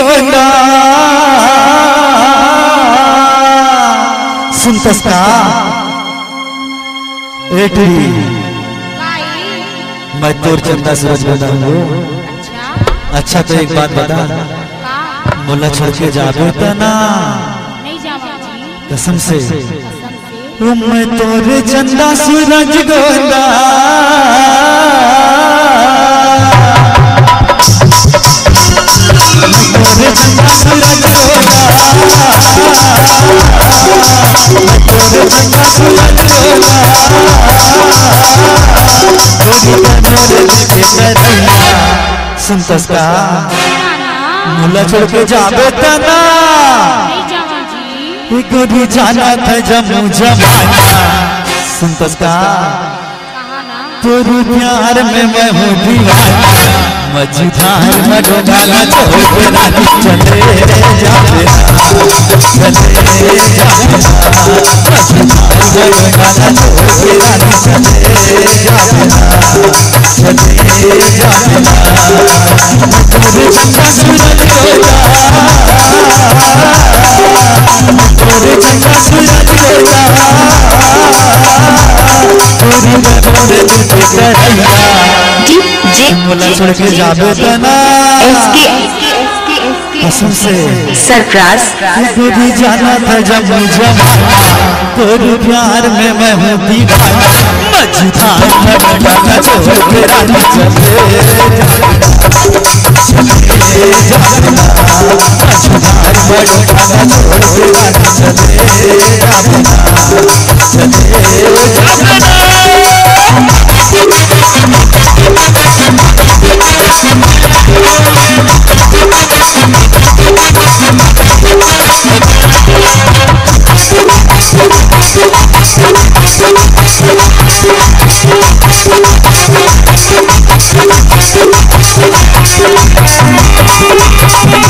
सूरज सुनतस का एटी मैं तोर चंदा सूरज हूँ। अच्छा अच्छा तो एक बात बता। मुला छोड़ के जाबे त ना। नहीं जावा जी कसम से। मैं तोरे चंदा सूरज गोला सूरज तोरे देखे करैया का मुला छोड़ के जाबे त ना नहीं जावा जी गोरी जाना था जमू जमाना। सुनतस का कहा प्यार में मैं हूँ दीवाना। मझधार में डोगाना छोड़ के रानी चले जाते चले जाते मझधार में डोगाना छोड़ के रानी चले जाते चले जाते तोरे चंदा सूरज गोला तोरे चंदा सूरज तोरी तुझे करैया छोड़ के जाबे कसम से सरप्राइज़ गोरी जाना था जब तोरे प्यार में मैं हूँ दीवाना। चले देखा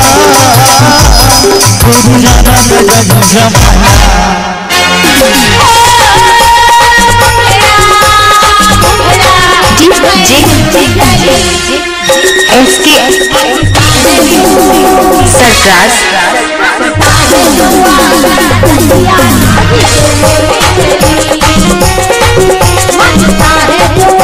गोरी जाना था जब जमाना एसके सरप्राइज़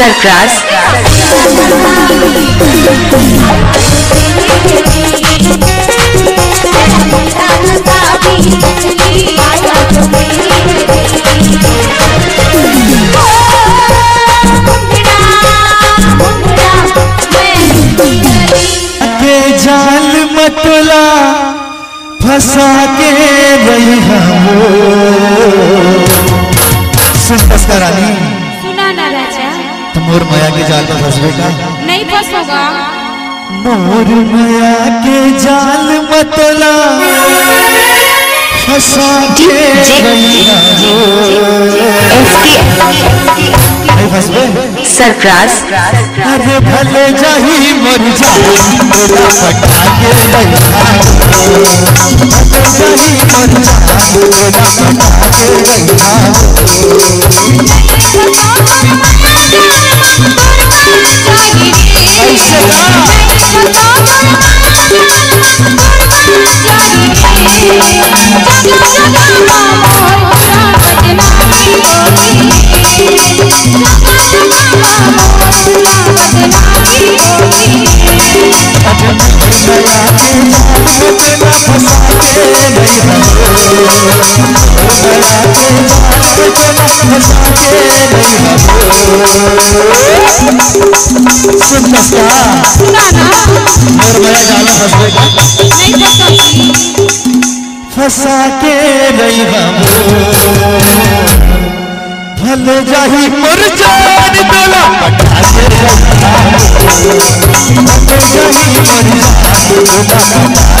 सरप्राइज़ जाल मतला फंसा के रही हो पसका मोर माया के जाल में फंसबे का नहीं फंसोगा मोर माया के जाल मतला फंसा के हो सरप्राइज़ अरे भले जाही मर जाही पटा के रहिया भले जाही मर जाही पटा के रहिया ऐसे ना अरे मोर माया के जाल में फंसा के रहिया मोर भले जाही मर जान तोला पटा के रहिया जाही मर जान तोला पटा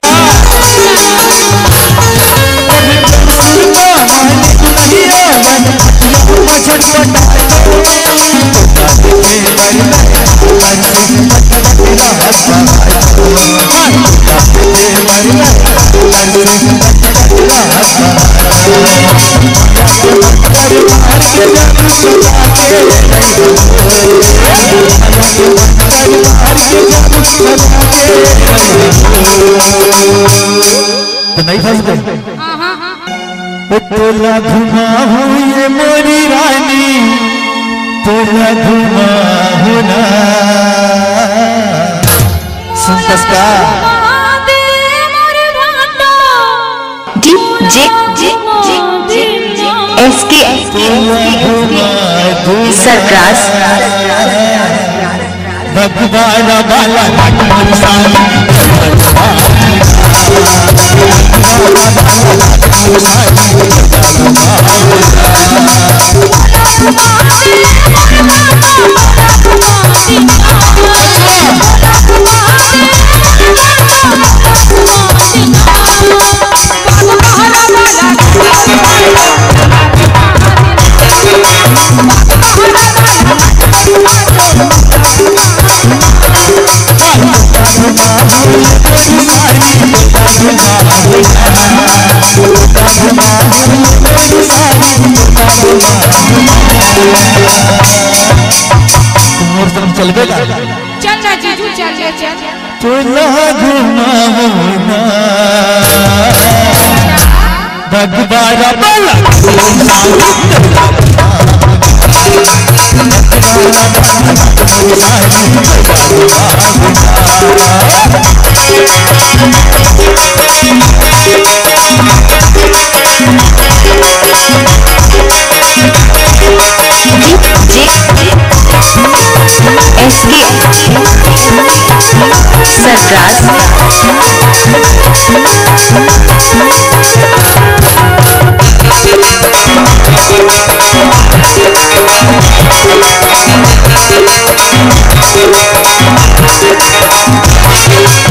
हाँ हाँ ओ तोला घुमा हो ये मोरी रानी तोला घुमा हो ना सुन पसका डी जे एस के तोला घुमा दो सरप्राइज़ भगवान बाला नाटमन साली मोर तरफ चलबे का चल ना जीजू चल ले चल। तोला घुमा हो ना भगवान बाला। जे एस डी सरकार। Thank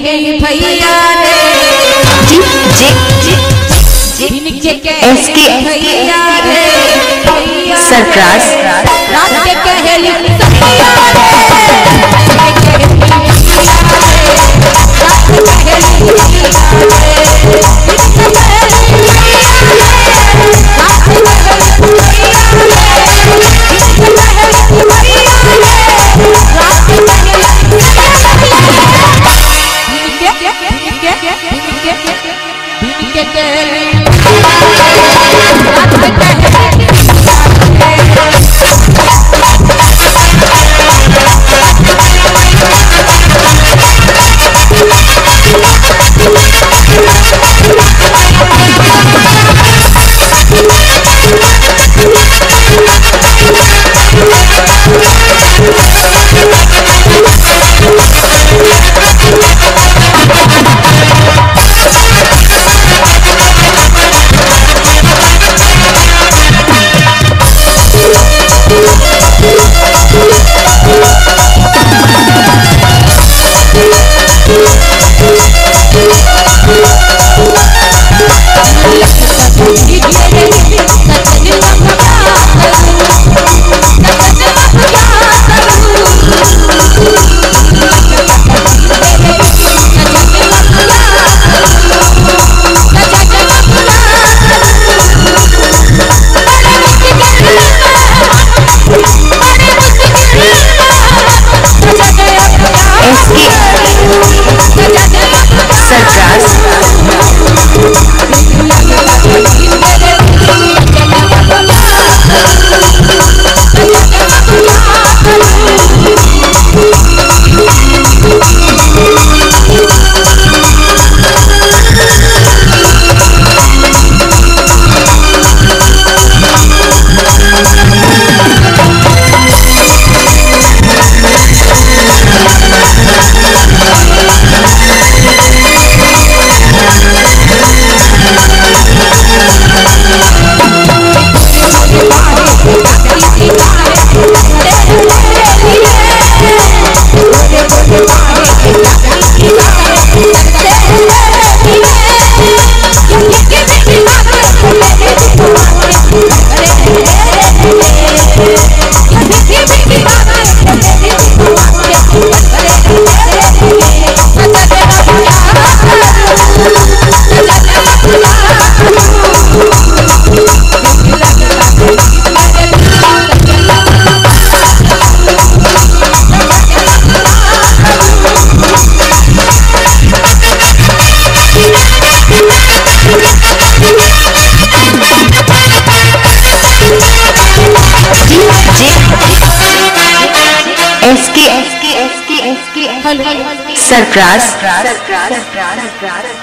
भैया सरप्राइज़ रात के कहे हेलो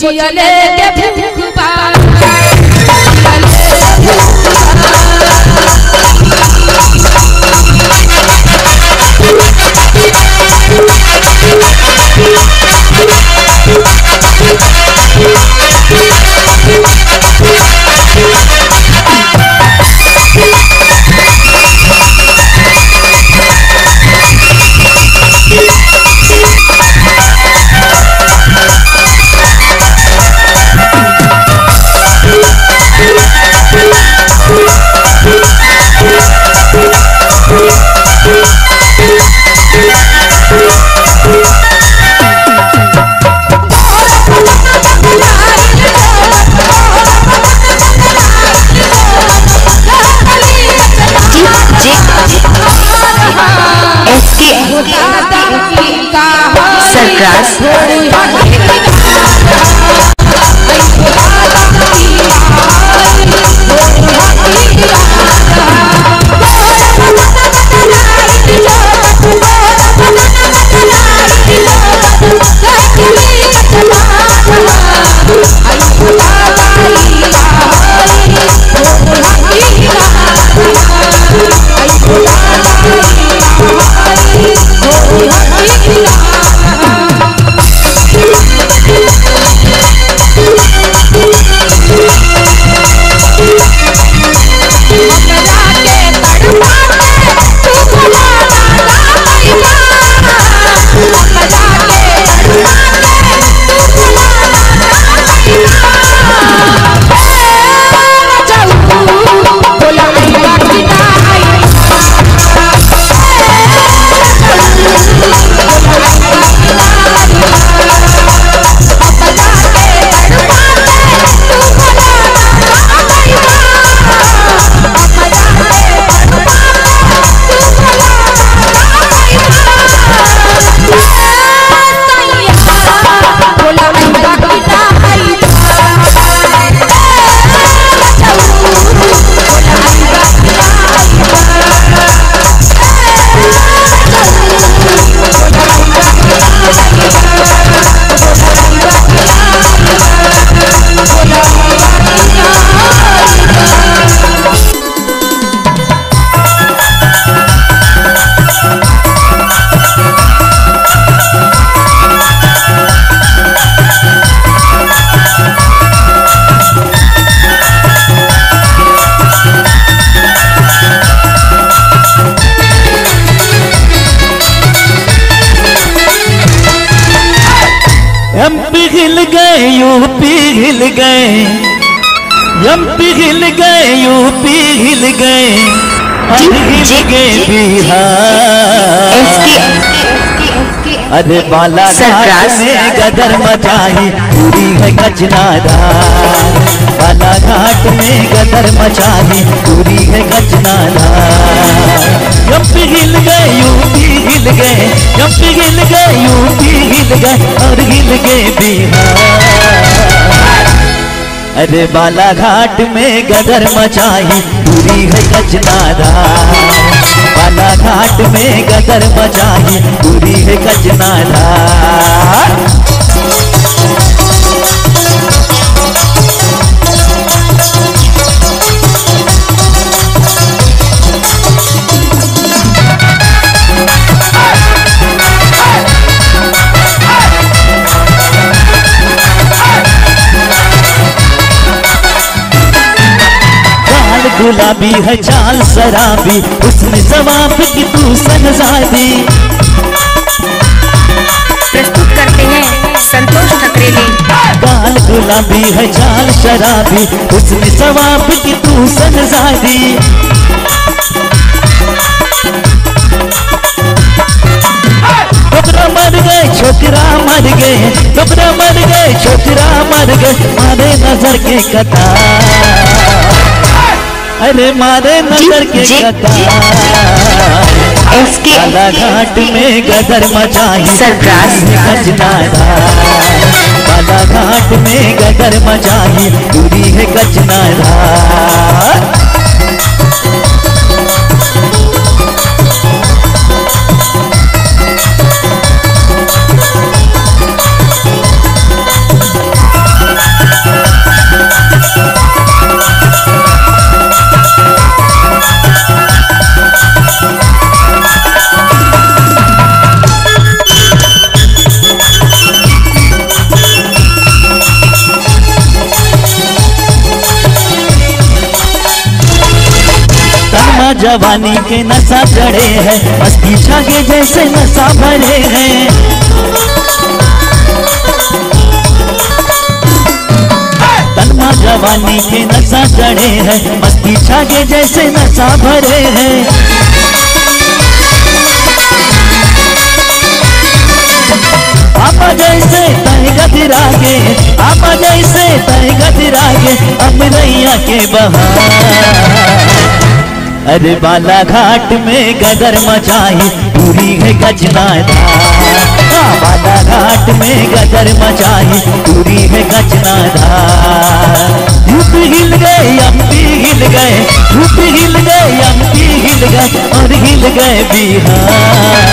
सरप्राइज़ चियले के सरप्राइज़ हिल गए यूपी हिल गए हिल गए बिहार। अरे बाला घाट सरप्राइज़। में गदर मचाई पूरी है गजनादार बाला घाट में गदर मचाई पूरी है गजनादार एमपी हिल गए यूपी हिल गए एमपी हिल गए यूपी हिल गए और हिल गए बिहार। अरे बालाघाट में गदर मचाई पूरी है गजनादार बालाघाट में गदर मचाई पूरी है गजनादार गुलाबी है चाल शराबी उसने जवाब की तू सनजादी प्रस्तुत करते हैं संतोष ठकरेले लाल गुलाबी है चाल शराबी उसने जवाब की तू सनजादी छोकरा मर गए छोकरा मर गए छोकरा मर गए छोकरा मर गए मारे नज़र के कतार। अरे मारे नज़र के काला घाट में गदर मचाई। काला घाट में गदर मचाई। पूरी है गजनादार जवानी के नशा चढ़े है मस्ती छागे जैसे नशा भरे हैं। तन्मा जवानी के नशा चढ़े है मस्ती छागे जैसे नशा भरे है। आपा जैसे तय गजरागे आपा जैसे तय गजरागे अमरैया के बहार। अरे बाला घाट में गदर मचाई पूरी है गजनाधार बाला घाट में गदर मचाई पूरी है गजनाधार यूपी हिल गए एमपी हिल गए यूपी हिल गए एमपी हिल गए और हिल गए बिहार।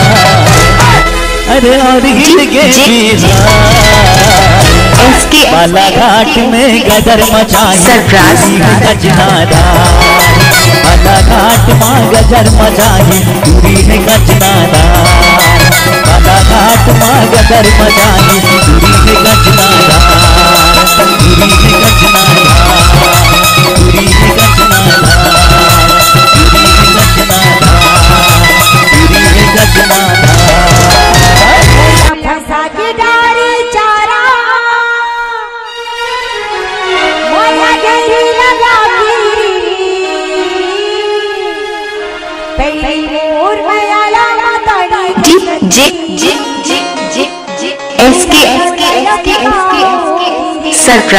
अरे और हिल गए बिहार। एसके बालाघाट में गदर मचाई सरफराज। पूरी है गजनाधार बालाघाट माँ गजर मचाई दूरी है गजनाधार बालाघाट माँ गदर मचाई दूरी है गजनाधार दूरी है गजनाधार एसके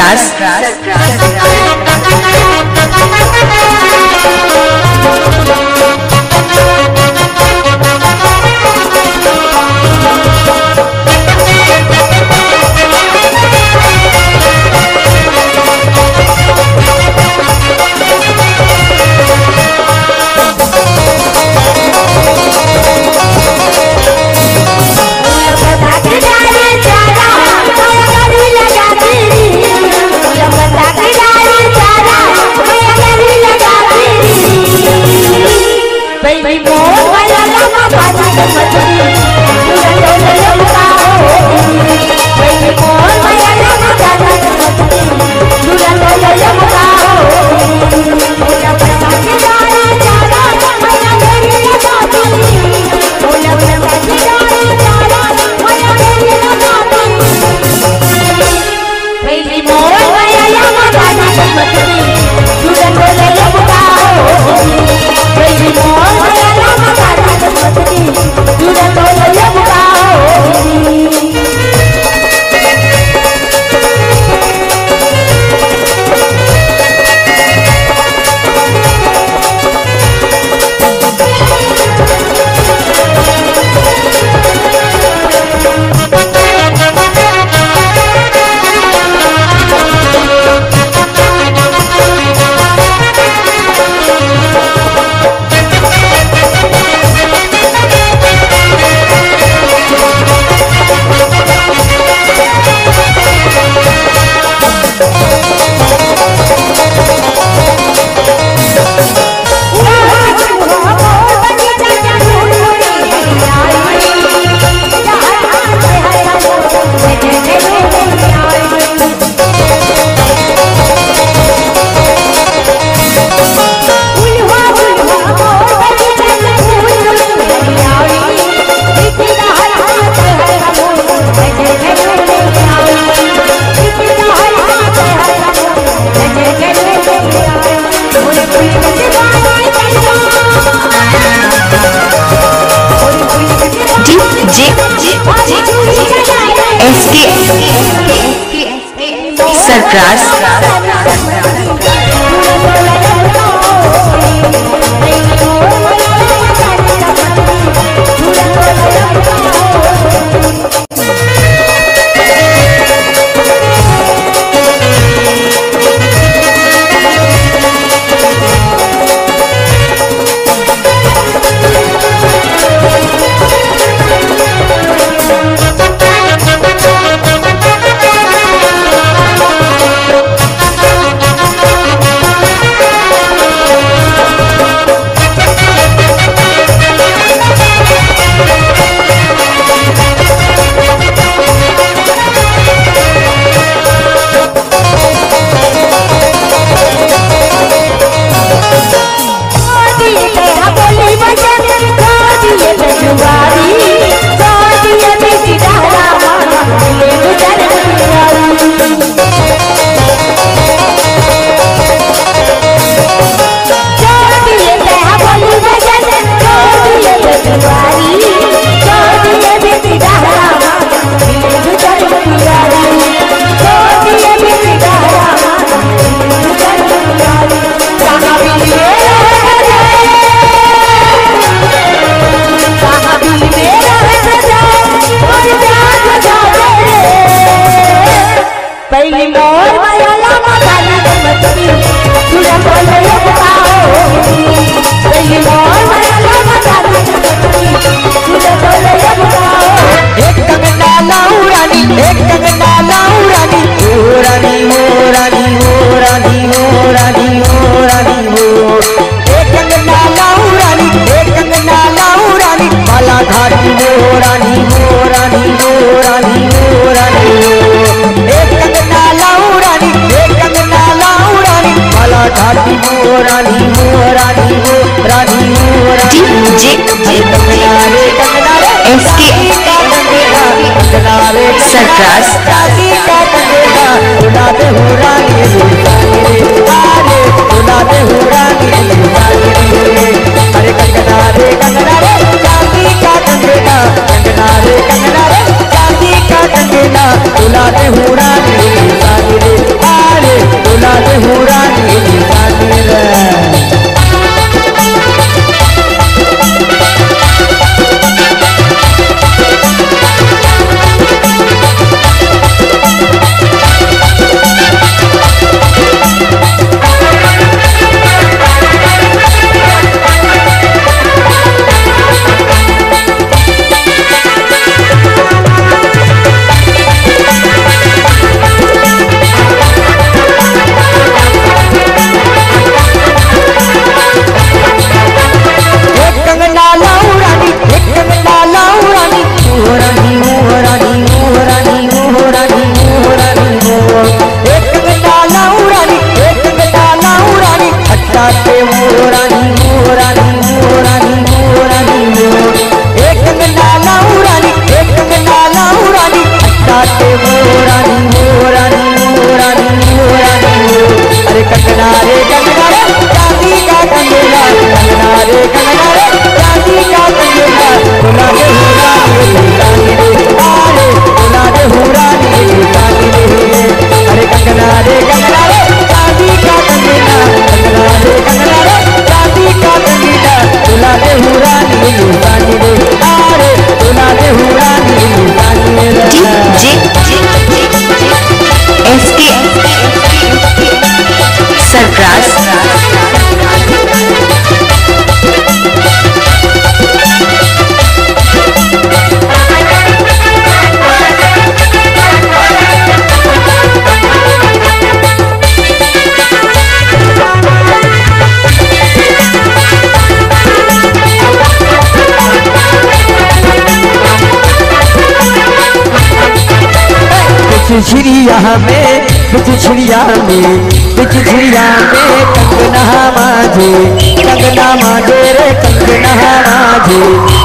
छिड़िया में कुछ छिड़िया में कुछ छिड़िया में, कंगना माझे कंगना माझे रे, कंगना माझे।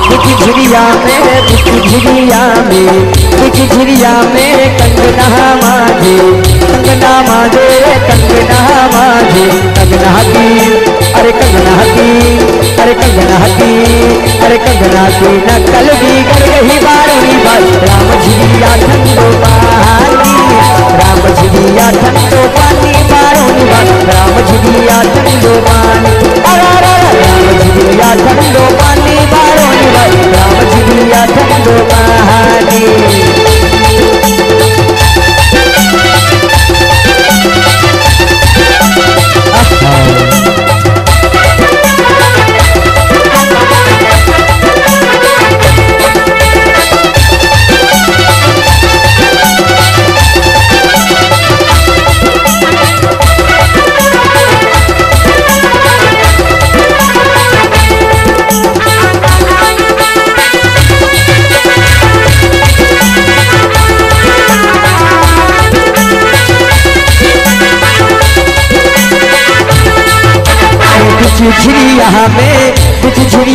कुछ छिड़िया में कुछ छिड़िया में कुछ छिड़िया में, कंगना माझे कंगना माझे रे, कंगना माझे। कंगना की अरे कंगना की अरे कंगना की अरे कंगना की नकल भी कर गई बारही बार। राम झिया ठंडो पानी राम झिया ठंडो पानी बारही राम झिया ठंडो पानी। राम झिया ठंडो पानी बारही राम झिया ठंडो पानी।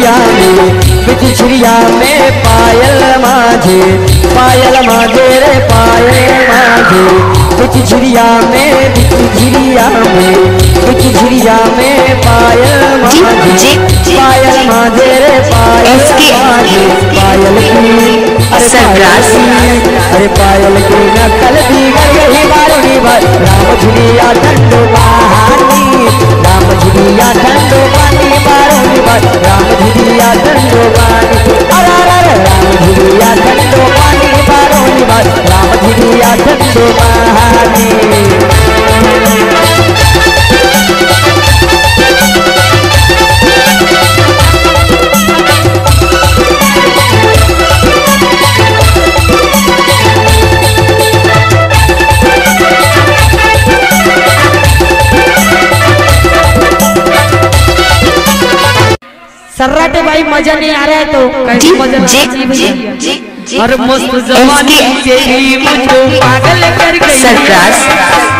छिड़िया में छिड़िया में पायल माझे पायल माझे रे पायल माझे। कुछ छिड़िया में कुछ छिड़िया में कुछ छिड़िया में पायल माझे। पायल माझे रे पायल माझे। पायल की अरे पायल की अरे पायल की नकल भी कर गई बारोनी बार। राम झुलिया ठंडो पानी राम झुलिया ठंडो पानी बार राम झुलिया अरे राम झुलिया कर्राटे भाई मज़ा नहीं आ रहा है तो. कैसे मज़ा और मस्त जवानी तेरी मुझको पागल कर गई सरप्राइज़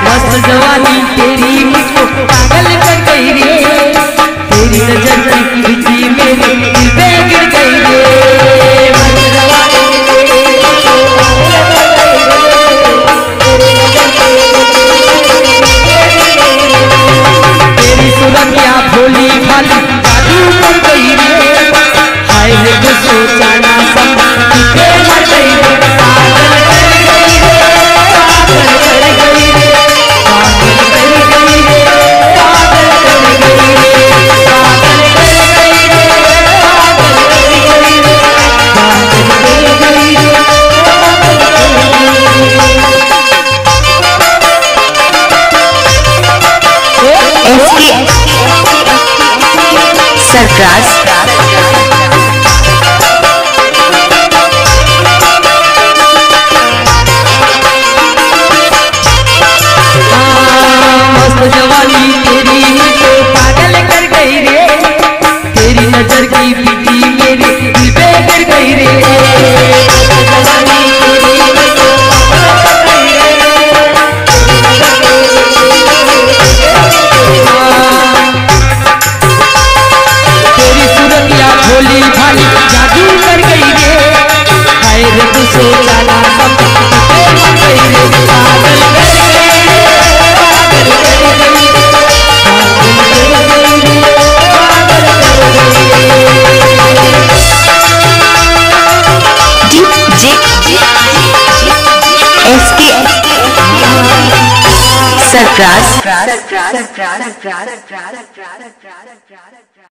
मस्त जवानी तेरी मुझको पागल कर गई तेरी नज़र की मेरे दिल में गिर सोचा Surprise. Surprise. Surprise. Surprise. Surprise.